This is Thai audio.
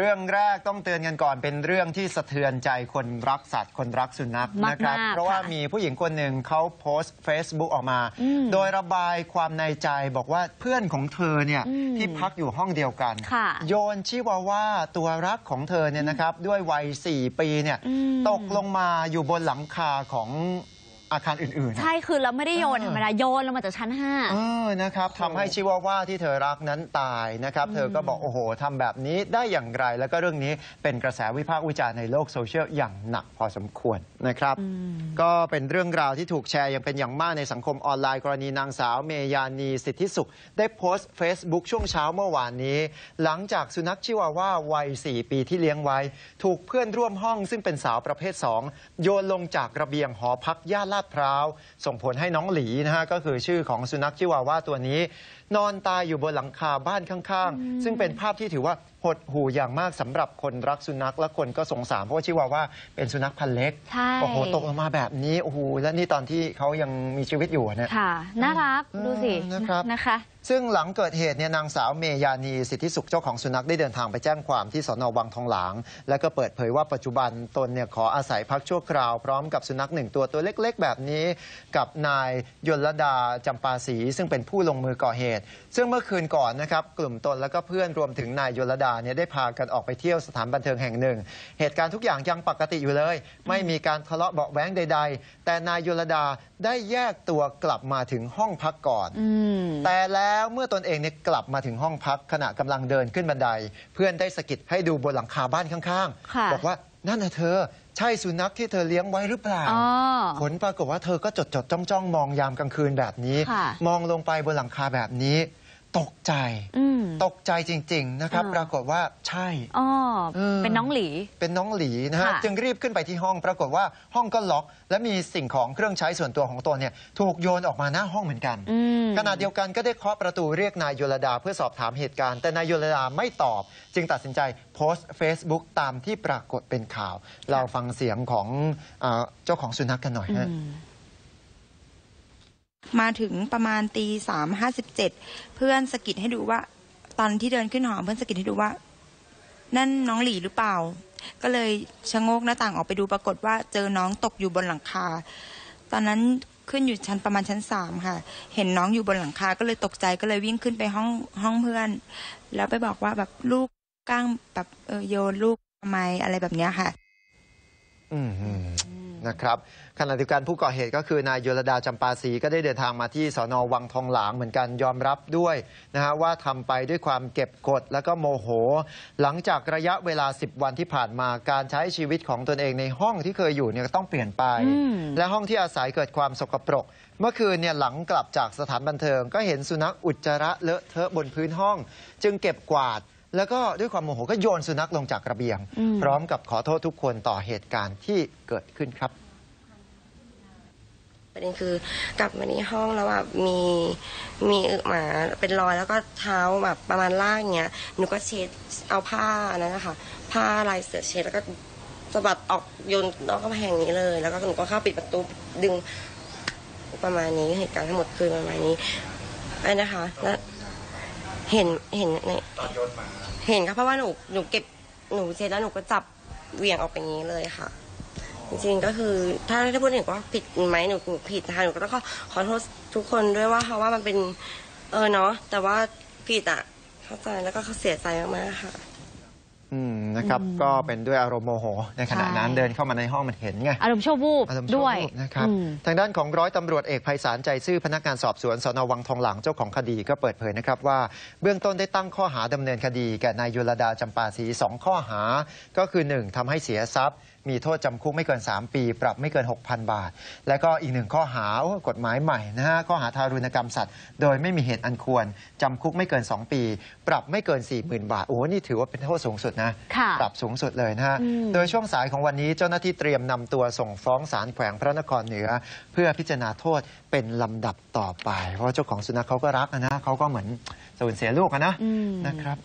เรื่องแรกต้องเตือนกันก่อนเป็นเรื่องที่สะเทือนใจคนรักสัตว์คนรักสุนัขมากๆนะครับเพราะว่าค่ะมีผู้หญิงคนหนึ่งเขาโพสต์ Facebook ออกมาอืมโดยระบายความในใจบอกว่าเพื่อนของเธอเนี่ยอืมที่พักอยู่ห้องเดียวกันค่ะโยนชิวาว่าตัวรักของเธอเนี่ยนะครับด้วยวัย 4 ปีเนี่ยอืมตกลงมาอยู่บนหลังคาของ อาคารอื่นๆ ใช่คือเราไม่ได้โยนเออธรรมดาโยนลงมาจากชั้นห้าเออนะครับทำให้ชิวาว่าที่เธอรักนั้นตายนะครับ เธอก็บอกโอ้โหทำแบบนี้ได้อย่างไร แล้วก็เรื่องนี้เป็นกระแสวิพากษ์วิจารณ์ในโลกโซเชียลอย่างหนักพอสมควรนะครับ ก็เป็นเรื่องราวที่ถูกแชร์อย่างเป็นอย่างมากในสังคมออนไลน์กรณีนางสาวเมยานีสิทธิสุข ได้โพสต์ Facebook ช่วงเช้าเมื่อวานนี้ หลังจากสุนัขชิวาว่าวัย 4 ปีที่เลี้ยงไว้ ถูกเพื่อนร่วมห้องซึ่งเป็นสาวประเภท 2 โยนลงจากระเบียงหอพักย่านลาดพร้าวส่งผลให้น้องหลีนะฮะก็คือชื่อของสุนัขชิวาว่าตัวนี้ นอนตายอยู่บนหลังคาบ้านข้างๆ ซึ่งเป็นภาพที่ถือว่าหดหู่อย่างมากสำหรับคนรักสุนัขและคนก็สงสารเพราะว่าชิวาว่าเป็นสุนัขพันธุ์เล็กใช่โอ้โหตกลงมาแบบนี้โอ้โหและนี่ตอนที่เขายังมีชีวิตอยู่เนี่ยค่ะน่ารักเออดูสินะครับนะคะ ซึ่งหลังเกิดเหตุเนี่ยนางสาวเมยานีสิทธิสุขเจ้าของสุนัขได้เดินทางไปแจ้งความที่สนวังทองหลาง และก็เปิดเผยว่าปัจจุบันตนเนี่ยขออาศัยพักชั่วคราวพร้อมกับสุนัขหนึ่งตัวตัวเล็ก ๆ แบบนี้ กับนายยลดาจำปาศรีซึ่งเป็นผู้ลงมือก่อเหตุ ซึ่งเมื่อคืนก่อนนะครับกลุ่มตนและก็เพื่อนรวมถึงนายยลดาเนี่ยได้พากันออกไปเที่ยวสถานบันเทิงแห่งหนึ่ง เหตุการณ์ทุกอย่างยังปกติอยู่เลย ไม่มีการทะเลาะเบาะแว้งใด ๆ แต่นายยลดาได้แยกตัวกลับมาถึงห้องพักก่อนอืมแต่แล้วเมื่อตนเองเนี่ยกลับมาถึงห้องพักขณะกำลังเดินขึ้นบันไดเพื่อนได้สะกิดให้ดูบนหลังคาบ้านข้างค่ะๆบอกว่านั่นนะเธอใช่สุนัขที่เธอเลี้ยงไว้หรือเปล่าอ๋อผลปรากฏว่าเธอก็จดจดจ้องจ้องๆมองยามกลางคืนแบบนี้ค่ะมองลงไปบนหลังคาแบบนี้ตกใจอืม ตกใจจริงๆนะครับอ่าปรากฏว่าใช่อ๋อเออเป็นน้องหลี เป็นน้องหลีนะฮะค่ะจึงรีบขึ้นไปที่ห้อง ปรากฏว่าห้องก็ล็อก และมีสิ่งของเครื่องใช้ส่วนตัวของตนเนี่ยถูกโยนออกมาหน้าห้องเหมือนกันอืมขณะเดียวกันก็ได้เคาะประตูเรียกนายโยลดาเพื่อสอบถามเหตุการณ์ แต่นายโยลดาไม่ตอบ จึงตัดสินใจโพสต์ Facebook ตามที่ปรากฏเป็นข่าว เราฟังเสียงของเออเจ้าของสุนัขกันหน่อยฮะมาถึงประมาณตีสามห้าสิบเจ็ดเพื่อนสะกิดให้ดูว่า ตอนที่เดินขึ้นหอเพื่อนสะกิดให้ดูว่า นั่นน้องหลีหรือเปล่า ก็เลยชะโงกหน้าต่างออกไปดูปรากฏว่าเจอน้องตกอยู่บนหลังคา ตอนนั้นขึ้นอยู่ชั้นประมาณชั้นสามค่ะ เห็นน้องอยู่บนหลังคา ก็เลยตกใจก็เลยวิ่งขึ้นไปห้องห้องเพื่อน แล้วไปบอกว่าแบบลูกก้างแบบเออโยนลูกทำไมอะไรแบบเนี้ยค่ะ อืม นะครับขณะเดียวกันผู้ก่อเหตุก็คือนายโยลดาจำปาศรีก็ได้เดินทางมาที่สอนอวังทองหลางเหมือนกันยอมรับด้วยนะฮะว่าทำไปด้วยความเก็บกดแล้วก็โมโห หลังจากระยะเวลา 10 วันที่ผ่านมาการใช้ชีวิตของตนเองในห้องที่เคยอยู่เนี่ยก็ต้องเปลี่ยนไปอืมและห้องที่อาศัยเกิดความสกปรก เมื่อคืนเนี่ยหลังกลับจากสถานบันเทิง ก็เห็นสุนัขอุจจาระเลอะเทอะบนพื้นห้อง จึงเก็บกวาด แล้วก็ด้วยความโมโหก็โยนสุนัขลงจากระเบียงอืมพร้อมกับขอโทษทุกคนต่อเหตุการณ์ที่เกิดขึ้นครับประเด็นคือกลับมาที่ห้องแล้วแบบมีมีอึหมาเป็นรอยแล้วก็เท้าแบบประมาณล่างเงี้ยหนูก็เช็ดเอาผ้าอันนั้นนะคะผ้าลายเสือเช็ดแล้วก็สะบัดออกโยนนอกกำแพงนี้เลย แล้วก็หนูก็เข้าปิดประตูดึงประมาณนี้เหตุการณ์ทั้งหมดคือประมาณนี้ไอ้นะคะแล้ว เห็นเห็นในเห็นค่ะเพราะว่าหนูหนูเก็บหนูเช็ดแล้วหนูก็จับเหวี่ยงออกไปอย่างนี้เลยค่ะ จริงๆก็คือถ้าถ้าพูดถึงว่าผิดไหมหนูหนูผิดนะคะหนูก็ต้องขอขอโทษทุกคนด้วยว่าเพราะว่ามันเป็นเออเนาะแต่ว่าผิดอะเข้าใจแล้วก็เขาเสียใจมากๆค่ะ อืมนะครับก็เป็นด้วยอารมณ์โมโห ในขณะนั้นใช่เดินเข้ามาในห้องมันเห็นไง อารมณ์ชั่ววูบอารมณ์ชั่ด้วย วูบนะครับอืมทางด้านของร้อยตำรวจเอกไพศาลใจซื่อพนักงานสอบสวนสนวังทองหลางเจ้าของคดีก็เปิดเผยนะครับว่า เบื้องต้นได้ตั้งข้อหาดำเนินคดีแก่นายยุลดาจำปาศรีสองข้อหา ก็คือ 1ทำให้เสียทรัพย์ มีโทษจำคุกไม่เกิน 3 ปี ปรับไม่เกิน 6,000 บาท และก็อีกหนึ่งข้อหาโอ้กฎหมายใหม่นะฮะข้อหาทารุณกรรมสัตว์ โดยไม่มีเหตุอันควรจำคุกไม่เกิน 2 ปี ปรับไม่เกิน 40,000 บาทโอ้นี่ถือว่าเป็นโทษสูงสุดนะค่ะปรับสูงสุดเลยนะฮะอืมโดยช่วงสายของวันนี้เจ้าหน้าที่เตรียมนำตัวส่งฟ้องศาลแขวงพระนครเหนือ เพื่อพิจารณาโทษเป็นลำดับต่อไป เพราะว่าเจ้าของสุนัขเขาก็รักอะนะเขาก็เหมือนสูญเสียลูกอะนะอืมนะครับ